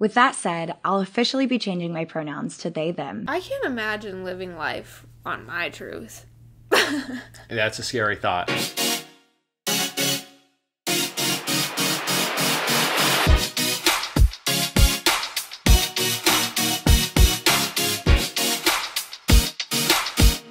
With that said, I'll officially be changing my pronouns to they, them. I can't imagine living life on my truth. That's a scary thought.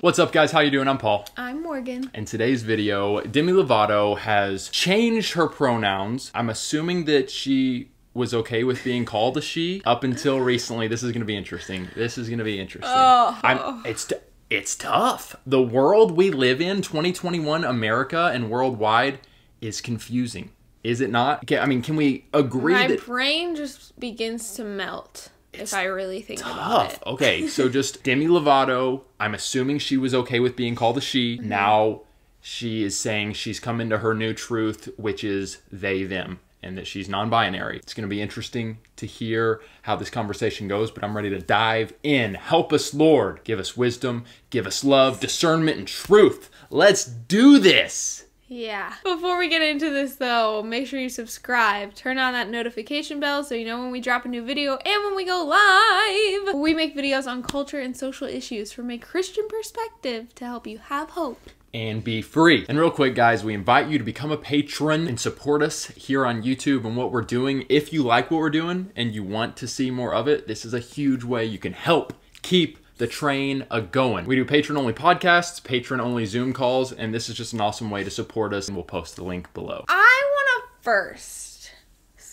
What's up guys, how you doing? I'm Paul. I'm Morgan. In today's video, Demi Lovato has changed her pronouns. I'm assuming that she was okay with being called a she up until recently. This is going to be interesting. This is going to be interesting. Oh. I'm, it's t- it's tough. The world we live in, 2021 America and worldwide, is confusing. Is it not? Okay, I mean, can we agree My that brain just begins to melt if I really think about it. Okay, so just Demi Lovato. I'm assuming she was okay with being called a she. Mm-hmm. Now she is saying she's come into her new truth, which is they them. And that she's non binary. It's going to be interesting to hear how this conversation goes, but I'm ready to dive in. Help us, Lord. Give us wisdom, give us love, discernment, and truth. Let's do this. Yeah. Before we get into this though, make sure you subscribe. Turn on that notification bell so you know when we drop a new video and when we go live. We make videos on culture and social issues from a Christian perspective to help you have hope. And be free. And real quick, guys, we invite you to become a patron and support us here on YouTube and what we're doing. If you like what we're doing and you want to see more of it, this is a huge way you can help keep the train a going. We do patron only podcasts, patron only Zoom calls, and this is just an awesome way to support us. And we'll post the link below. I want to first.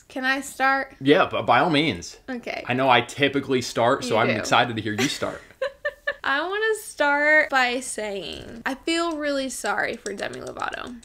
Can I start? Yeah, but by all means. Okay. I know I typically start, so You I'm do. excited to hear you start. I want to start by saying I feel really sorry for Demi Lovato.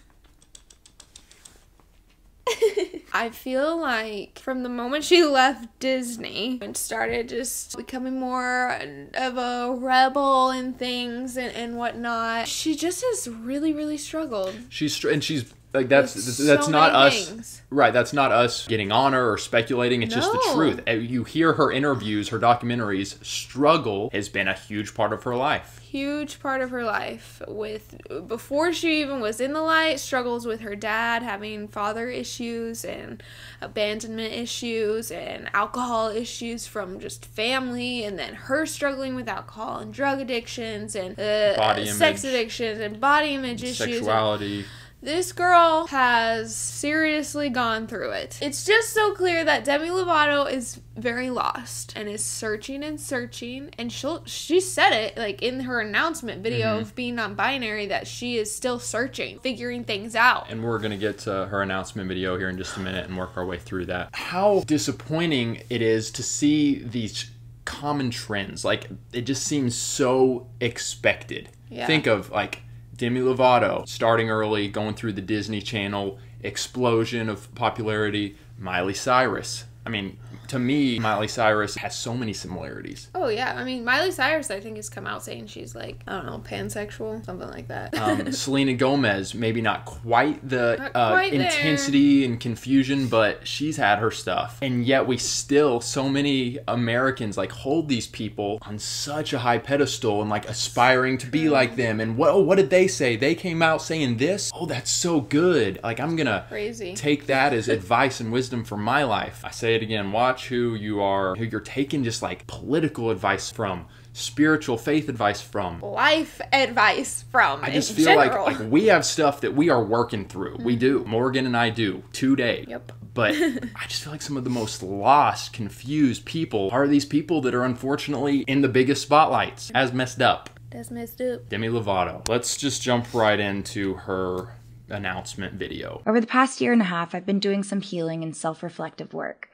I feel like from the moment she left Disney and started just becoming more of a rebel and things and, and whatnot, she just has really, really struggled. She's str- and she's like that's that's so not us things. right that's not us getting on her or speculating it's just the truth. Uh, you hear her interviews her documentaries struggle has been a huge part of her life. Huge part of her life with before she even was in the light struggles with her dad having father issues and abandonment issues and alcohol issues from just family and then her struggling with alcohol and drug addictions and uh, sex addictions and body image issues and sexuality this girl has seriously gone through it. It's just so clear that Demi Lovato is very lost and is searching and searching and she'll she said it like in her announcement video Mm-hmm. of being non-binary that she is still searching, figuring things out. and we're going to get to her announcement video here in just a minute and work our way through that how disappointing it is to see these common trends like it just seems so expected Yeah. think of like demi lovato starting early going through the disney channel explosion of popularity miley cyrus. I mean to me miley cyrus has so many similarities Oh yeah, I mean Miley Cyrus I think has come out saying she's like, I don't know, pansexual, something like that. um, Selena Gomez, maybe not quite the Not uh, quite intensity and confusion, but she's had her stuff. And yet, we still, so many Americans, like hold these people on such a high pedestal and like aspiring to be like them. And what, oh, what did they say? They came out saying this? Oh, that's so good. Like, I'm gonna Crazy. take that as advice and wisdom for my life. I say it again watch who you are, who you're taking just like political advice from, spiritual faith advice from. Life advice from I just in feel general. like like we have stuff that we are working through. We do. Mm-hmm. Morgan and I do today. Yep. But I just feel like some of the most lost, confused people are these people that are unfortunately in the biggest spotlights, as messed up. That's messed up. Demi Lovato. Let's just jump right into her announcement video. Over the past year and a half, I've been doing some healing and self reflective work.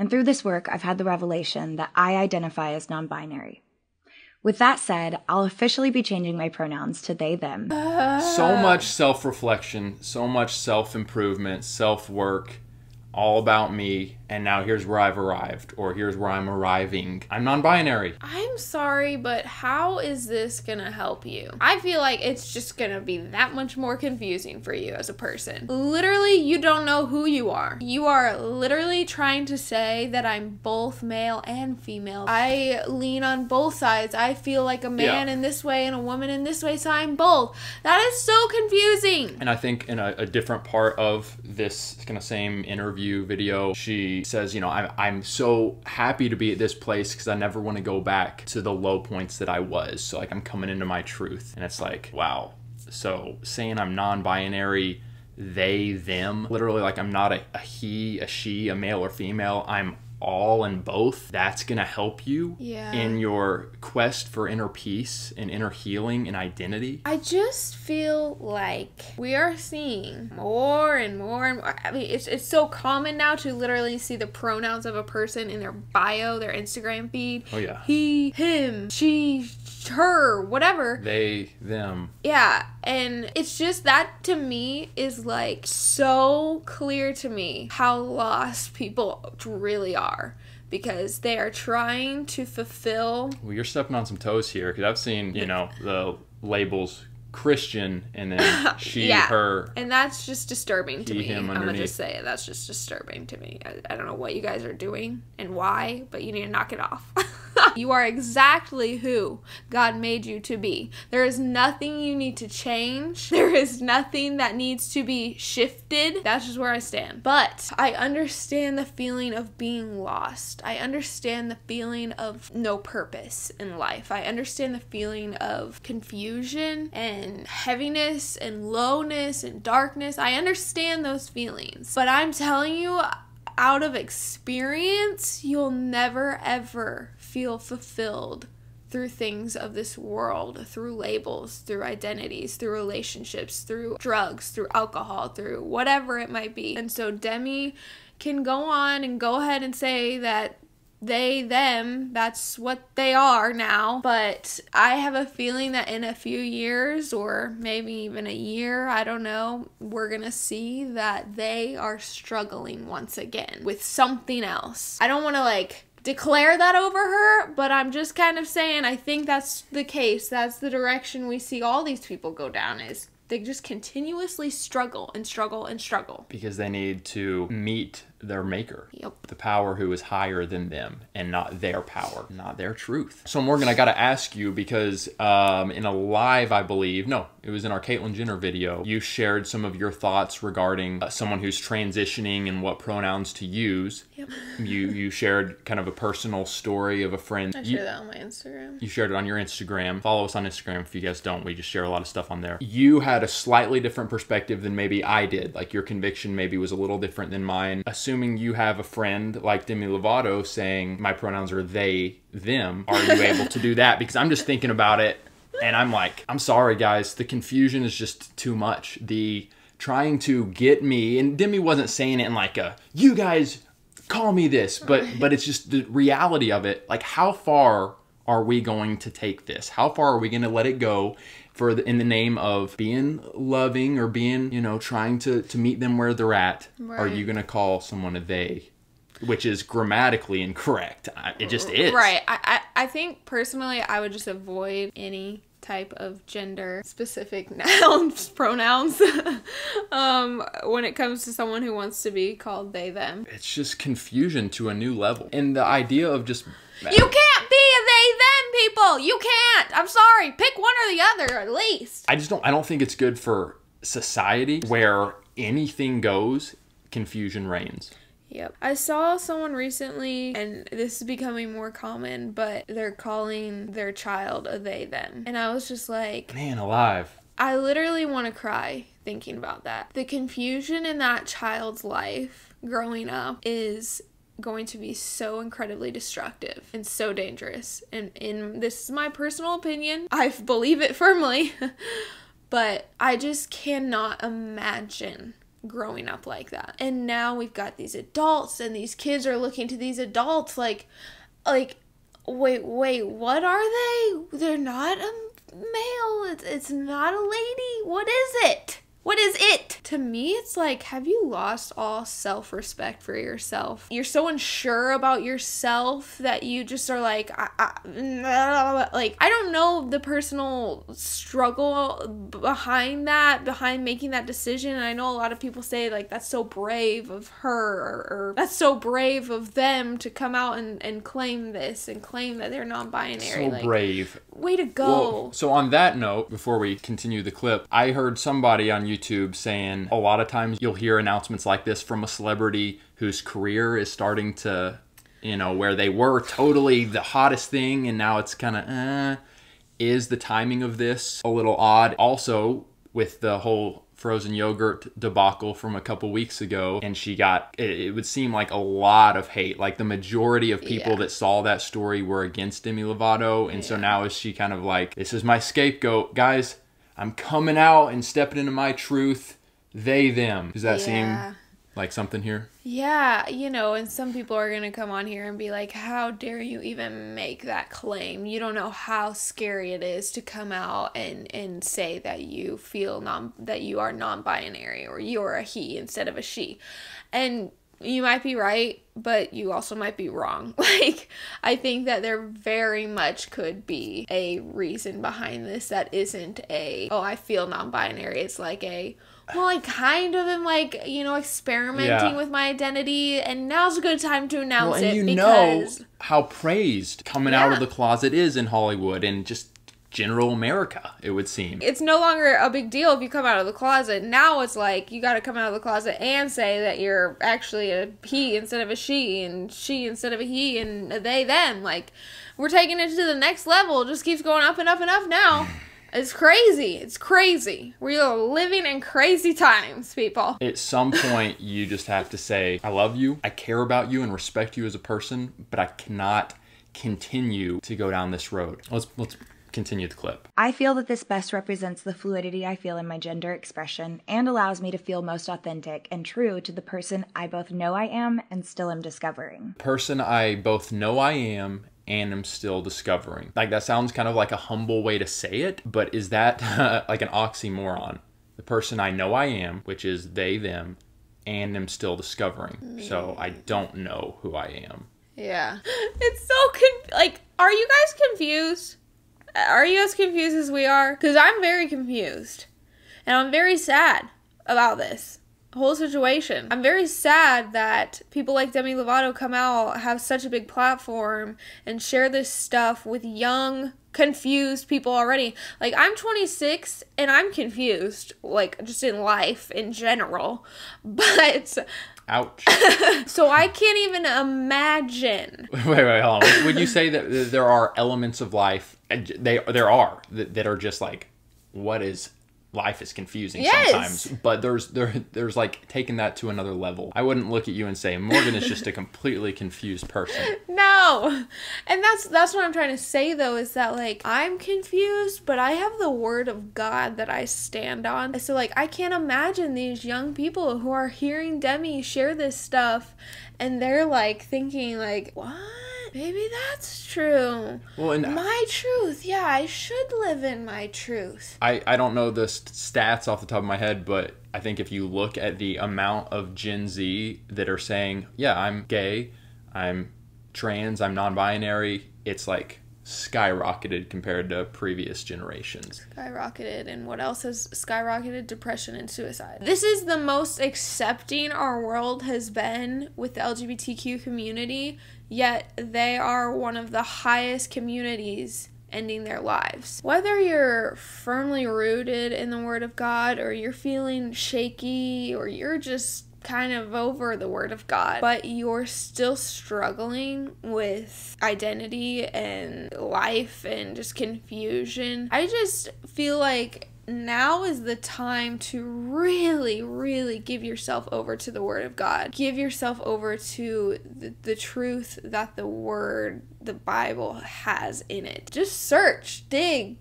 And through this work, I've had the revelation that I identify as non binary. With that said, I'll officially be changing my pronouns to they, them. So much self reflection, so much self improvement, self work, all about me. And now here's where I've arrived, or here's where I'm arriving. I'm non binary. I'm sorry, but how is this gonna help you? I feel like it's just gonna be that much more confusing for you as a person. Literally, you don't know who you are. You are literally trying to say that I'm both male and female. I lean on both sides. I feel like a man Yeah. in this way and a woman in this way, so I'm both. That is so confusing. And I think in a, a different part of this kind of same interview video, she says, you know, I'm, I'm so happy to be at this place because I never want to go back to the low points that I was. So, like, I'm coming into my truth. And it's like, wow. So, saying I'm non binary, they, them, literally, like, I'm not a, a he, a she, a male or female. I'm all and both, that's gonna help you Yeah. in your quest for inner peace and inner healing and identity. I just feel like we are seeing more and more and more. I mean, it's, it's so common now to literally see the pronouns of a person in their bio, their Instagram feed. Oh, yeah. He, him, she, her, whatever. They, them. Yeah, and it's just that to me is like so clear to me how lost people really are because they are trying to fulfill Well, you're stepping on some toes here because I've seen, you know, the labels Christian and then she, Yeah. her. and that's just disturbing to me. him I'm gonna just say it. That's just disturbing to me. I, I don't know what you guys are doing and why, but you need to knock it off. you are exactly who God made you to be. There is nothing you need to change. There is nothing that needs to be shifted. That's just where I stand. But I understand the feeling of being lost. I understand the feeling of no purpose in life. I understand the feeling of confusion and heaviness and lowness and darkness. I understand those feelings. But I'm telling you, out of experience, you'll never ever feel fulfilled through things of this world, through labels, through identities, through relationships, through drugs, through alcohol, through whatever it might be. And so Demi can go on and go ahead and say that they, them, that's what they are now. But I have a feeling that in a few years, or maybe even a year, I don't know, we're gonna see that they are struggling once again with something else. I don't wanna like declare that over her, but I'm just kind of saying I think that's the case. That's the direction we see all these people go down is they just continuously struggle and struggle and struggle. Because they need to meet their maker. Yep. The power who is higher than them and not their power, not their truth. So, Morgan, I got to ask you because um, in a live, I believe, no, it was in our Caitlyn Jenner video, you shared some of your thoughts regarding uh, someone who's transitioning and what pronouns to use. Yep. You, you shared kind of a personal story of a friend. I You- that on my Instagram. You shared it on your Instagram. Follow us on Instagram if you guys don't. We just share a lot of stuff on there. You had a slightly different perspective than maybe I did. Like your conviction maybe was a little different than mine. Assuming you have a friend like Demi Lovato saying my pronouns are they, them, are you able to do that? Because I'm just thinking about it and I'm like, I'm sorry guys, the confusion is just too much. The trying to get me and Demi wasn't saying it in like a you guys call me this, but but it's just the reality of it. Like how far are we going to take this? How far are we going to let it go for the, in the name of being loving or being, you know, trying to to meet them where they're at? Are you going to call someone a they? Which is grammatically incorrect. It just is. Right. I, I, I think personally, I would just avoid any type of gender specific nouns, pronouns, um, when it comes to someone who wants to be called they, them. It's just confusion to a new level. And the idea of just You can't be a they, them people. You can't. I'm sorry. Pick one or the other at least. I just don't I don't think it's good for society where anything goes, confusion reigns. Yep. I saw someone recently, and this is becoming more common, but they're calling their child a they, them. And I was just like, Man alive. I literally want to cry thinking about that. The confusion in that child's life growing up is going to be so incredibly destructive and so dangerous. And in this is my personal opinion. I believe it firmly. but I just cannot imagine growing up like that. And now we've got these adults and these kids are looking to these adults like like wait, wait, what are they? They're not a male. It's, it's not a lady. What is it? What is it? To me, it's like, have you lost all self respect for yourself? You're so unsure about yourself that you just are like, I, I, like, I don't know the personal struggle behind that, behind making that decision. And I know a lot of people say, like, that's so brave of her, or, or that's so brave of them to come out and, and claim this and claim that they're non binary. So like, brave. way to go. Well, so on that note, before we continue the clip, I heard somebody on YouTube saying a lot of times you'll hear announcements like this from a celebrity whose career is starting to, you know, where they were totally the hottest thing and now it's kind of, uh, is the timing of this a little odd? Also, with the whole frozen yogurt debacle from a couple weeks ago and she got it, it, would seem like a lot of hate like the majority of people Yeah. that saw that story were against demi lovato and so now is she kind of like this is my scapegoat guys i'm coming out and stepping into my truth they them does that Yeah. seem like something here Yeah, you know, and some people are going to come on here and be like, how dare you even make that claim? You don't know how scary it is to come out and, and say that you feel non that you are non-binary or you're a he instead of a she. And you might be right, but you also might be wrong. Like, I think that there very much could be a reason behind this that isn't a, oh, I feel non binary. It's like a, well, I kind of am like, you know, experimenting Yeah. with my identity, and now's a good time to announce well and it you know because. how praised coming out of the closet is in hollywood and just general america it would seem it's no longer a big deal if you come out of the closet. Now it's like you got to come out of the closet and say that you're actually a he instead of a she, and she instead of a he, and a they them. Like we're taking it to the next level. It just keeps going up and up and up now. It's crazy. It's crazy. We are living in crazy times, people. at some point you just have to say i love you i care about you and respect you as a person but i cannot continue to go down this road let's let's continue the clip I feel that this best represents the fluidity I feel in my gender expression and allows me to feel most authentic and true to the person I both know I am and still am discovering. person i both know i am and am still discovering like that sounds kind of like a humble way to say it but is that like an oxymoron the person i know i am which is they them and am still discovering so i don't know who i am Yeah. It's so con- like are you guys confused? Are you as confused as we are? Cuz I'm very confused. And I'm very sad about this whole situation. I'm very sad that people like Demi Lovato come out, have such a big platform and share this stuff with young confused people already. Like I'm 26 and I'm confused like just in life in general. But ouch so I can't even imagine Wait, wait, hold on. Would you say that there are elements of life? And They there are that, that are just like, what is life is confusing Yes. sometimes. But there's there there's like taking that to another level. I wouldn't look at you and say Morgan is just a completely confused person. No. And that's that's what I'm trying to say though is that like I'm confused, but I have the word of God that I stand on. So like I can't imagine these young people who are hearing Demi share this stuff and they're like thinking like, "What? Maybe that's true. Well, and My truth. Yeah, I should live in my truth." I, I don't know the st- stats off the top of my head, but I think if you look at the amount of Gen Z that are saying, yeah, I'm gay, I'm trans, I'm non binary, it's like skyrocketed compared to previous generations. skyrocketed and what else has skyrocketed depression and suicide this is the most accepting our world has been with the lgbtq community yet they are one of the highest communities ending their lives whether you're firmly rooted in the word of god or you're feeling shaky or you're just kind of over the word of God, but you're still struggling with identity and life and just confusion. I just feel like now is the time to really, really give yourself over to the Word of God. Give yourself over to the, the truth that the Word, the Bible, has in it. Just search, dig,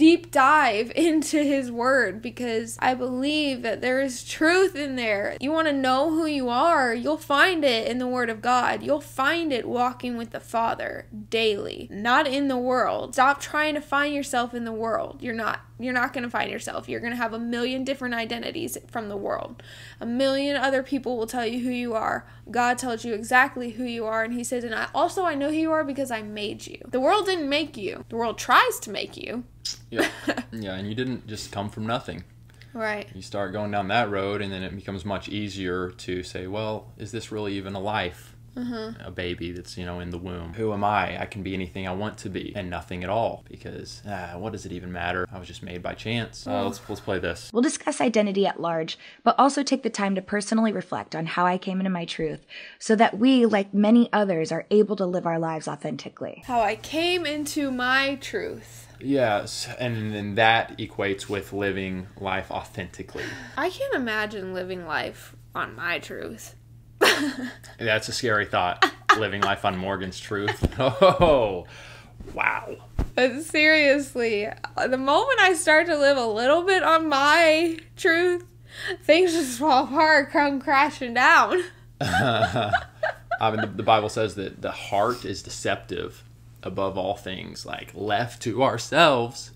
deep dive into his word because I believe that there is truth in there. You want to know who you are, you'll find it in the word of God. You'll find it walking with the Father daily, not in the world. Stop trying to find yourself in the world. You're not. You're not going to find yourself. You're going to have a million different identities from the world. A million other people will tell you who you are. God tells you exactly who you are and he says, "And I also I know who you are because I made you." The world didn't make you. The world tries to make you. Yeah. yeah, and you didn't just come from nothing. Right. You start going down that road, and then it becomes much easier to say, well, is this really even a life? A baby that's you know in the womb. Who am I? I can be anything I want to be, and nothing at all. Because ah, what does it even matter? I was just made by chance. Uh, let's let's play this. We'll discuss identity at large, but also take the time to personally reflect on how I came into my truth so that we, like many others, are able to live our lives authentically. How I came into my truth. Yes, and then that equates with living life authentically. I can't imagine living life on my truth. That's a scary thought. living life on Morgan's truth. Oh, wow. But seriously, the moment I start to live a little bit on my truth, things just fall apart, come crashing down. I mean, the, the Bible says that the heart is deceptive above all things. Like left to ourselves,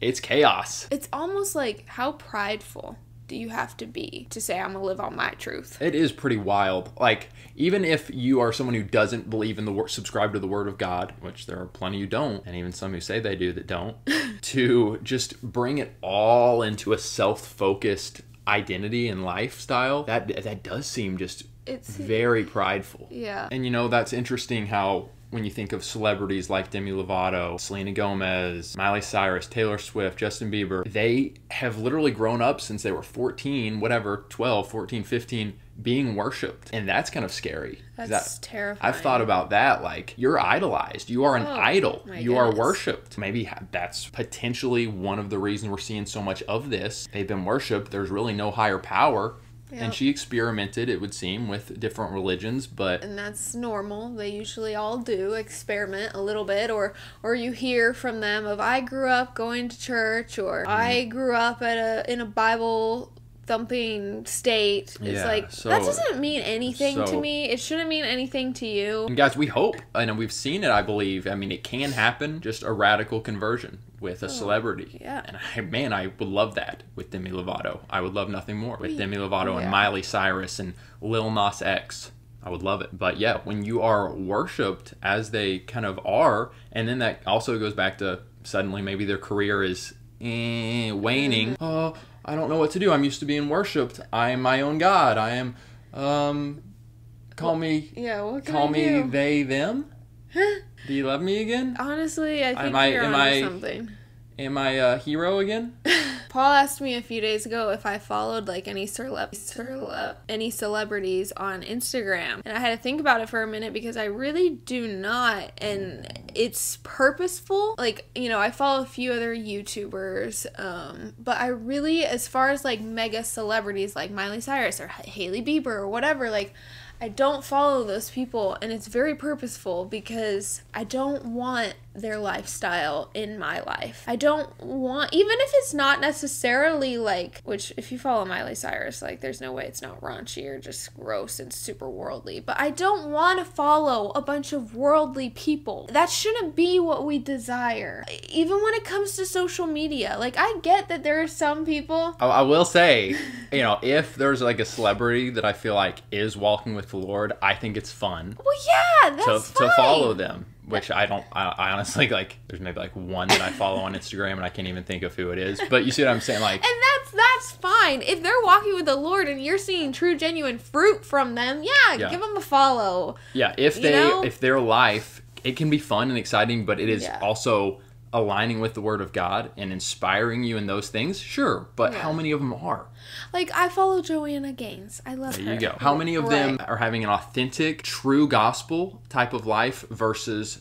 it's chaos. It's almost like how prideful do you have to be to say I'm gonna live on my truth? It is pretty wild. Like even if you are someone who doesn't believe in the word, subscribe to the word of God, which there are plenty who don't, and even some who say they do that don't, to just bring it all into a self-focused identity and lifestyle. That that does seem just It's very prideful. yeah. And you know, that's interesting how when you think of celebrities like Demi Lovato, Selena Gomez, Miley Cyrus, Taylor Swift, Justin Bieber, they have literally grown up since they were 14, whatever, 12, 14, 15, being worshiped. And that's kind of scary. That's that- terrifying. I've thought about that. Like, you're idolized. You are an Oh, idol. You are worshipped. Maybe that's potentially one of the reasons we're seeing so much of this. They've been worshipped. There's really no higher power. And she experimented, it would seem, with different religions, but and that's normal. They usually all do experiment a little bit, or or you hear from them of I grew up going to church, or mm-hmm. I grew up at a in a Bible thumping state. It's Yeah, like so- that doesn't mean anything so- to me. It shouldn't mean anything to you. And guys, we hope, and we've seen it, I believe. I mean, it can happen, just a radical conversion with a celebrity. Oh, yeah. And I, man, I would love that with Demi Lovato. I would love nothing more with Demi Lovato yeah. and Miley Cyrus and Lil Nas X. I would love it. But yeah, when you are worshipped as they kind of are, and then that also goes back to suddenly maybe their career is eh, waning. Mm-hmm. Oh, I don't know what to do. I'm used to being worshipped. I am my own God. I am, um, call me Yeah, what can call me do? they them do you love me again Honestly, I think I- you're am I- something. Am i a hero again Paul asked me a few days ago if I followed like any celeb, celeb any celebrities on Instagram, and I had to think about it for a minute because I really do not, and it's purposeful. Like you know, I follow a few other YouTubers, um, but I really, as far as like mega celebrities like Miley Cyrus or Hailey Bieber or whatever, like. I don't follow those people, and it's very purposeful because I don't want their lifestyle in my life. I don't want, even if it's not necessarily like, which if you follow Miley Cyrus, like, there's no way it's not raunchy or just gross and super worldly, but I don't want to follow a bunch of worldly people. That shouldn't be what we desire. Even when it comes to social media, like, I get that there are some people. I, I will say you know if there's like a celebrity that i feel like is walking with the lord i think it's fun Well, yeah, to, that's to fine. follow them which i don't I, I honestly like there's maybe like one that i follow on instagram and i can't even think of who it is but you see what i'm saying like And that's that's fine. If they're walking with the Lord and you're seeing true genuine fruit from them, yeah, Yeah. give them a follow. Yeah, if they know? if their life it can be fun and exciting, but it is Yeah. also aligning with the word of God and inspiring you in those things. Sure, but Yeah. how many of them are? Like I follow Joanna Gaines. I love There her. There you go. How many of them are having an authentic, true gospel type of life versus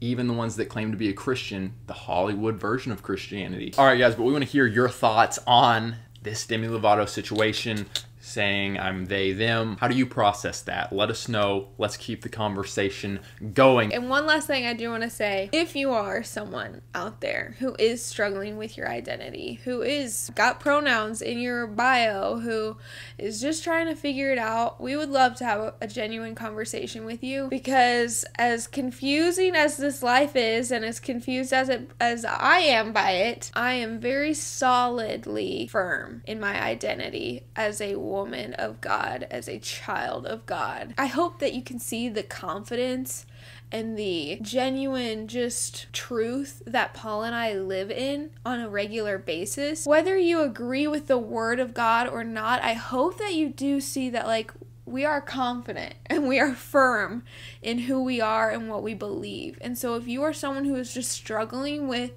even the ones that claim to be a Christian, the Hollywood version of Christianity? All right, guys, but we want to hear your thoughts on this Demi Lovato situation. Saying I'm they, them. How do you process that? Let us know. Let's keep the conversation going. And one last thing I do want to say if you are someone out there who is struggling with your identity, who is got pronouns in your bio, who is just trying to figure it out, we would love to have a, genuine conversation with you because as confusing as this life is and as confused as it as I am by it, I am very solidly firm in my identity as a woman of God, as a child of God. I hope that you can see the confidence and the genuine just truth that Paul and I live in on a regular basis. Whether you agree with the word of God or not, I hope that you do see that like we are confident and we are firm in who we are and what we believe. And so if you are someone who is just struggling with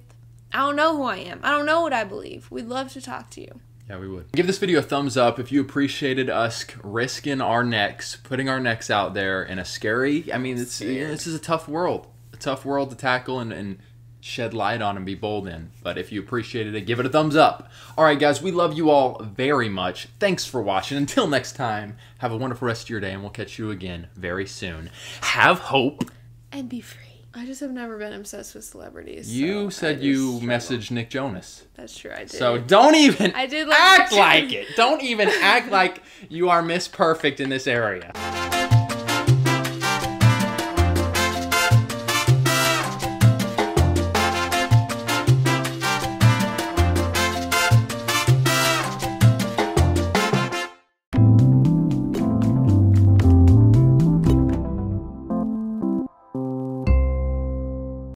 I don't know who I am. I don't know what I believe. We'd love to talk to you. Yeah, we would. Give this video a thumbs up if you appreciated us risking our necks, putting our necks out there in a scary. I mean, it's yeah, this is a tough world, a tough world to tackle and, and shed light on and be bold in. But if you appreciated it, give it a thumbs up. All right, guys, we love you all very much. Thanks for watching. Until next time, have a wonderful rest of your day, and we'll catch you again very soon. Have hope and be free. I just have never been obsessed with celebrities. You so said you messaged Nick Jonas. That's true, I did. So don't even I did like act like it. Don't even act like you are Miss Perfect in this area.